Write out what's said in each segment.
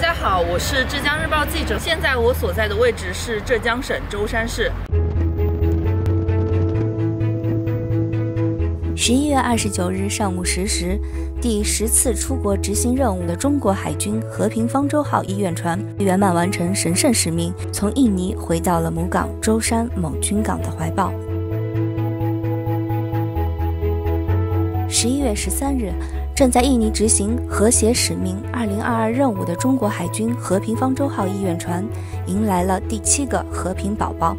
大家好，我是浙江日报记者，现在我所在的位置是浙江省舟山市。十一月二十九日上午十时，第十次出国执行任务的中国海军和平方舟号医院船圆满完成神圣使命，从印尼回到了母港舟山某军港的怀抱。十一月十三日，正在印尼执行和谐使命二零二二任务的中国海军和平方舟号医院船迎来了第七个和平宝宝，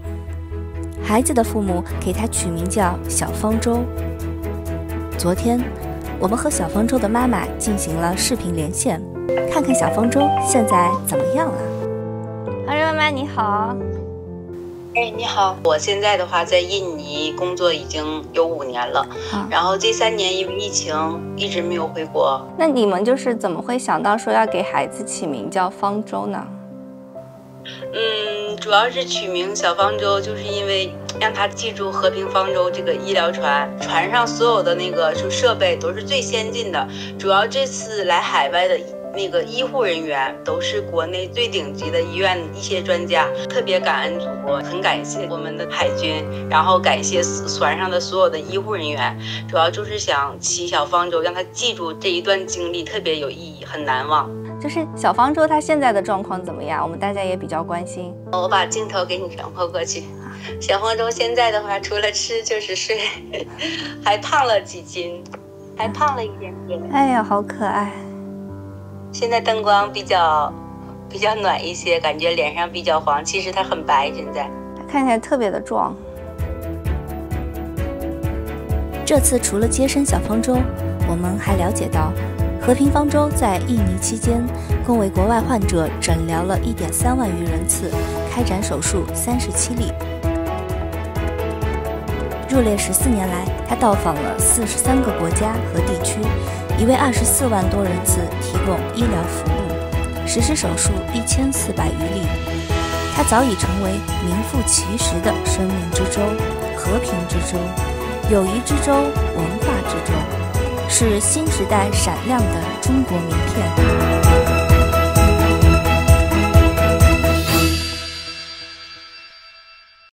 孩子的父母给他取名叫小方舟。昨天，我们和小方舟的妈妈进行了视频连线，看看小方舟现在怎么样了。方舟妈妈你好，哎你好，我现在的话在印尼工作已经有五年了，然后这三年因为疫情一直没有回国。那你们就是怎么会想到说要给孩子起名叫方舟呢？嗯，主要是取名小方舟，就是因为让他记住和平方舟这个医疗船，船上所有的那个就设备都是最先进的。主要这次来海外的那个医护人员都是国内最顶级的医院一些专家，特别感恩祖国，很感谢我们的海军，然后感谢船上的所有的医护人员。主要就是想起小方舟，让他记住这一段经历，特别有意义，很难忘。就是小方舟他现在的状况怎么样？我们大家也比较关心。我把镜头给你转播过去。小方舟现在的话，除了吃就是睡，还胖了几斤，还胖了一点点。哎呀，好可爱。现在灯光比较比较暖一些，感觉脸上比较黄，其实他很白。现在看起来特别的壮。这次除了接生小方舟，我们还了解到。和平方舟在印尼期间，共为国外患者诊疗了一点三万余人次，开展手术三十七例。入列十四年来，他到访了四十三个国家和地区，已为二十四万多人次提供医疗服务，实施手术一千四百余例。它早已成为名副其实的生命之舟、和平之舟、友谊之舟、文化之舟。是新时代闪亮的中国名片。